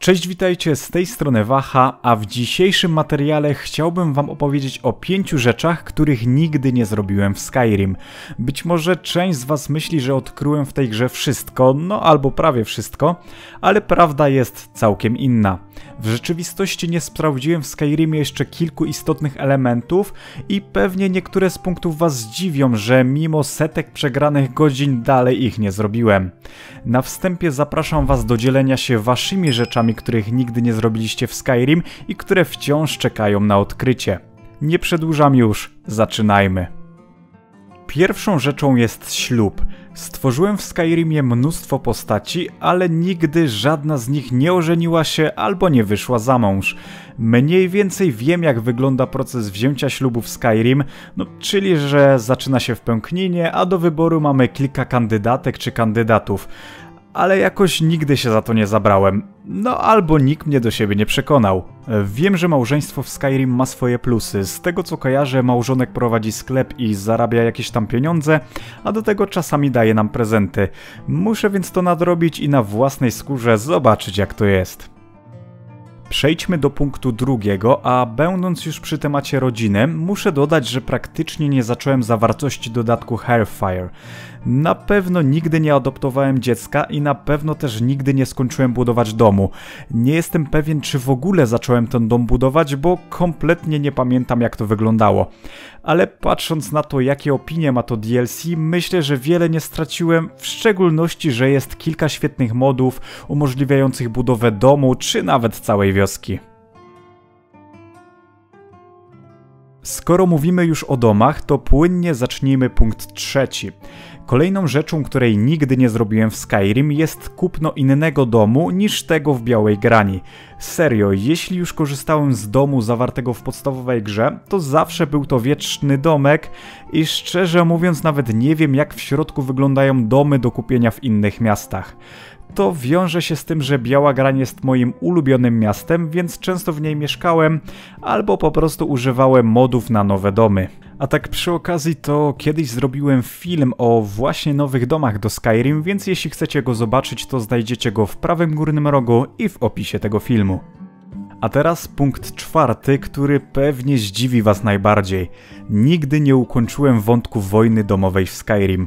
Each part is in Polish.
Cześć, witajcie, z tej strony Waha, a w dzisiejszym materiale chciałbym wam opowiedzieć o pięciu rzeczach, których nigdy nie zrobiłem w Skyrim. Być może część z was myśli, że odkryłem w tej grze wszystko, no albo prawie wszystko, ale prawda jest całkiem inna. W rzeczywistości nie sprawdziłem w Skyrimie jeszcze kilku istotnych elementów i pewnie niektóre z punktów was zdziwią, że mimo setek przegranych godzin dalej ich nie zrobiłem. Na wstępie zapraszam was do dzielenia się waszymi rzeczami, których nigdy nie zrobiliście w Skyrim i które wciąż czekają na odkrycie. Nie przedłużam już, zaczynajmy. Pierwszą rzeczą jest ślub. Stworzyłem w Skyrimie mnóstwo postaci, ale nigdy żadna z nich nie ożeniła się albo nie wyszła za mąż. Mniej więcej wiem jak wygląda proces wzięcia ślubu w Skyrim, no czyli że zaczyna się w pękninie, a do wyboru mamy kilka kandydatek czy kandydatów ale jakoś nigdy się za to nie zabrałem. No albo nikt mnie do siebie nie przekonał. Wiem, że małżeństwo w Skyrim ma swoje plusy. Z tego co kojarzę, małżonek prowadzi sklep i zarabia jakieś tam pieniądze, a do tego czasami daje nam prezenty. Muszę więc to nadrobić i na własnej skórze zobaczyć jak to jest. Przejdźmy do punktu drugiego, a będąc już przy temacie rodziny, muszę dodać, że praktycznie nie zacząłem zawartości dodatku Hairfire. Na pewno nigdy nie adoptowałem dziecka i na pewno też nigdy nie skończyłem budować domu. Nie jestem pewien, czy w ogóle zacząłem ten dom budować, bo kompletnie nie pamiętam jak to wyglądało. Ale patrząc na to, jakie opinie ma to DLC, myślę, że wiele nie straciłem, w szczególności, że jest kilka świetnych modów umożliwiających budowę domu, czy nawet całej wioski. Skoro mówimy już o domach, to płynnie zacznijmy punkt trzeci. Kolejną rzeczą, której nigdy nie zrobiłem w Skyrim jest kupno innego domu niż tego w Białej Grani. Serio, jeśli już korzystałem z domu zawartego w podstawowej grze, to zawsze był to wieczny domek i szczerze mówiąc nawet nie wiem jak w środku wyglądają domy do kupienia w innych miastach to wiąże się z tym, że Biała Grań jest moim ulubionym miastem, więc często w niej mieszkałem, albo po prostu używałem modów na nowe domy. A tak przy okazji to kiedyś zrobiłem film o właśnie nowych domach do Skyrim, więc jeśli chcecie go zobaczyć, to znajdziecie go w prawym górnym rogu i w opisie tego filmu. A teraz punkt czwarty, który pewnie zdziwi was najbardziej. Nigdy nie ukończyłem wątku wojny domowej w Skyrim.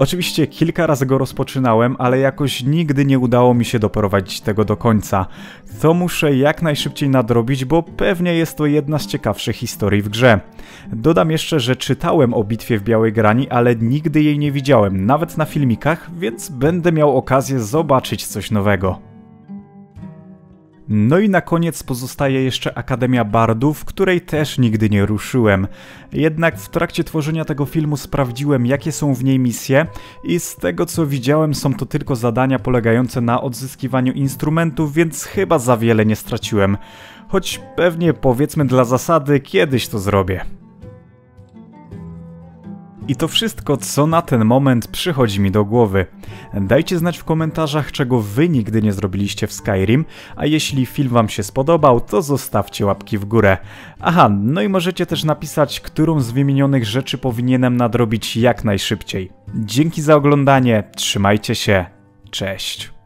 Oczywiście kilka razy go rozpoczynałem, ale jakoś nigdy nie udało mi się doprowadzić tego do końca. To muszę jak najszybciej nadrobić, bo pewnie jest to jedna z ciekawszych historii w grze. Dodam jeszcze, że czytałem o bitwie w Białej Grani, ale nigdy jej nie widziałem, nawet na filmikach, więc będę miał okazję zobaczyć coś nowego. No i na koniec pozostaje jeszcze Akademia Bardów, której też nigdy nie ruszyłem. Jednak w trakcie tworzenia tego filmu sprawdziłem, jakie są w niej misje, i z tego co widziałem, są to tylko zadania polegające na odzyskiwaniu instrumentów, więc chyba za wiele nie straciłem. Choć pewnie powiedzmy dla zasady, kiedyś to zrobię. I to wszystko, co na ten moment przychodzi mi do głowy. Dajcie znać w komentarzach, czego wy nigdy nie zrobiliście w Skyrim, a jeśli film wam się spodobał, to zostawcie łapki w górę. Aha, no i możecie też napisać, którą z wymienionych rzeczy powinienem nadrobić jak najszybciej. Dzięki za oglądanie, trzymajcie się, cześć.